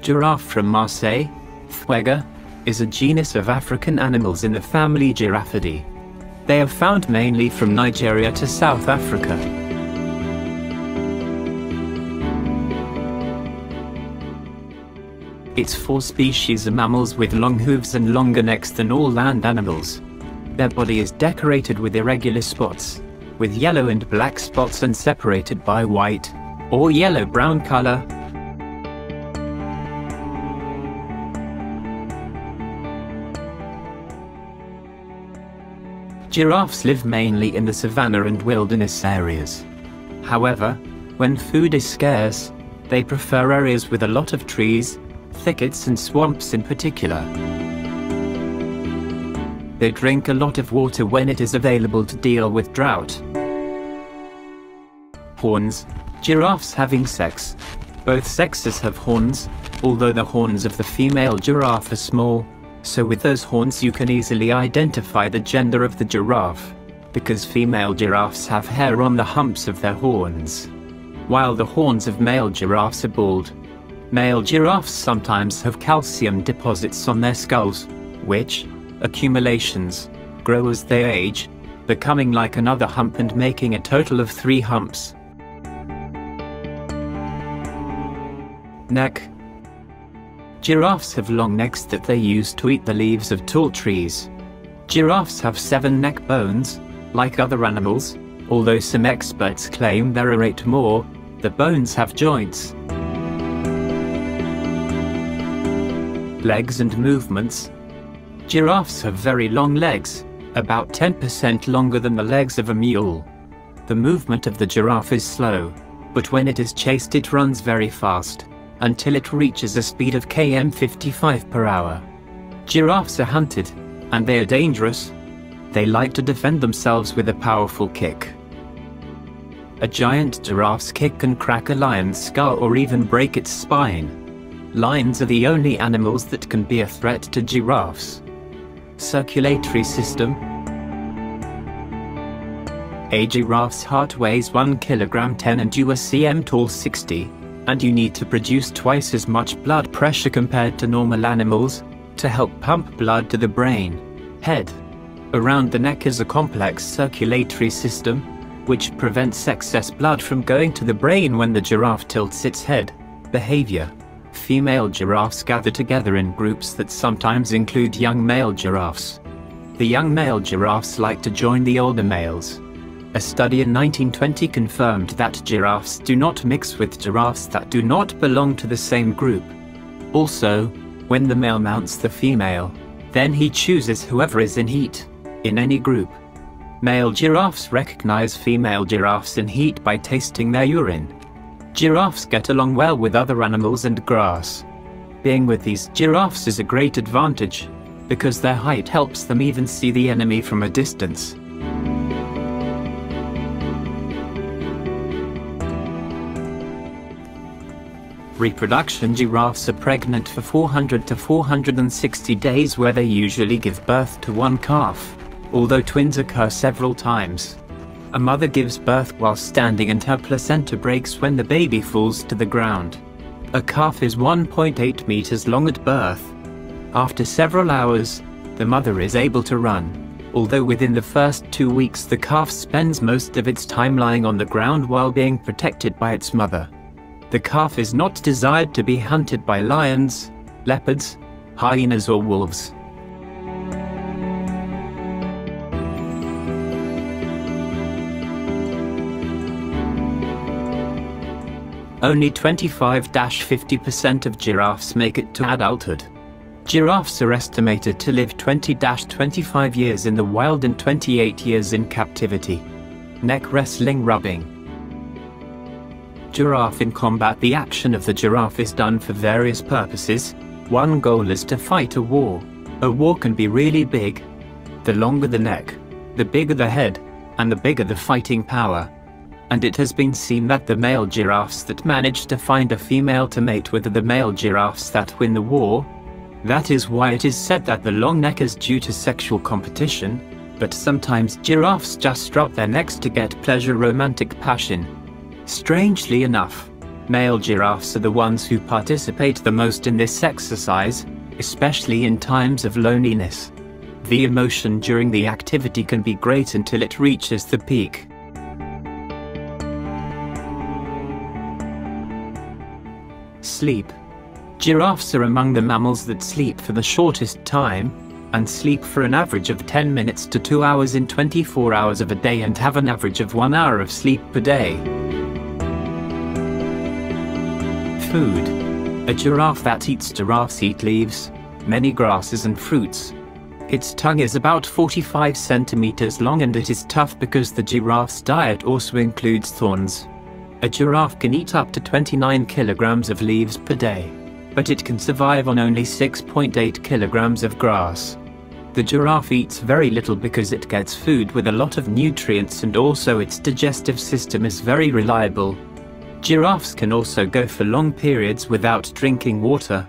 Giraffe from Marseille, Thwega, is a genus of African animals in the family Giraffidae. They are found mainly from Nigeria to South Africa. Its four species are mammals with long hooves and longer necks than all land animals. Their body is decorated with irregular spots, with yellow and black spots and separated by white, or yellow-brown color, Giraffes live mainly in the savanna and wilderness areas. However, when food is scarce, they prefer areas with a lot of trees, thickets and swamps in particular. They drink a lot of water when it is available to deal with drought. Horns. Giraffes having sex. Both sexes have horns, although the horns of the female giraffe are small, so with those horns you can easily identify the gender of the giraffe, because female giraffes have hair on the humps of their horns, while the horns of male giraffes are bald. Male giraffes sometimes have calcium deposits on their skulls, which, accumulations, grow as they age, becoming like another hump and making a total of three humps. Neck Giraffes have long necks that they use to eat the leaves of tall trees. Giraffes have seven neck bones, like other animals, although some experts claim there are eight more, the bones have joints. Legs and movements. Giraffes have very long legs, about 10% longer than the legs of a mule. The movement of the giraffe is slow, but when it is chased it runs very fast until it reaches a speed of km 55 per hour. Giraffes are hunted, and they are dangerous. They like to defend themselves with a powerful kick. A giant giraffe's kick can crack a lion's skull or even break its spine. Lions are the only animals that can be a threat to giraffes. Circulatory system A giraffe's heart weighs 1 kg 10 and you are cm tall 60 and you need to produce twice as much blood pressure compared to normal animals to help pump blood to the brain, head. Around the neck is a complex circulatory system, which prevents excess blood from going to the brain when the giraffe tilts its head. Behavior Female giraffes gather together in groups that sometimes include young male giraffes. The young male giraffes like to join the older males. A study in 1920 confirmed that giraffes do not mix with giraffes that do not belong to the same group. Also, when the male mounts the female, then he chooses whoever is in heat, in any group. Male giraffes recognize female giraffes in heat by tasting their urine. Giraffes get along well with other animals and grass. Being with these giraffes is a great advantage, because their height helps them even see the enemy from a distance. Reproduction Giraffes are pregnant for 400 to 460 days where they usually give birth to one calf, although twins occur several times. A mother gives birth while standing and her placenta breaks when the baby falls to the ground. A calf is 1.8 meters long at birth. After several hours, the mother is able to run, although within the first two weeks the calf spends most of its time lying on the ground while being protected by its mother. The calf is not desired to be hunted by lions, leopards, hyenas or wolves. Only 25-50% of giraffes make it to adulthood. Giraffes are estimated to live 20-25 years in the wild and 28 years in captivity. Neck wrestling rubbing Giraffe in combat The action of the giraffe is done for various purposes. One goal is to fight a war. A war can be really big. The longer the neck, the bigger the head, and the bigger the fighting power. And it has been seen that the male giraffes that manage to find a female to mate with are the male giraffes that win the war. That is why it is said that the long neck is due to sexual competition, but sometimes giraffes just drop their necks to get pleasure romantic passion. Strangely enough, Male giraffes are the ones who participate the most in this exercise, especially in times of loneliness. The emotion during the activity can be great until it reaches the peak. Sleep. Giraffes are among the mammals that sleep for the shortest time, and sleep for an average of 10 minutes to 2 hours in 24 hours of a day and have an average of 1 hour of sleep per day. Food. A giraffe that eats giraffes eat leaves, many grasses and fruits. Its tongue is about 45 centimeters long and it is tough because the giraffe's diet also includes thorns. A giraffe can eat up to 29 kilograms of leaves per day but it can survive on only 6.8 kilograms of grass. The giraffe eats very little because it gets food with a lot of nutrients and also its digestive system is very reliable. Giraffes can also go for long periods without drinking water,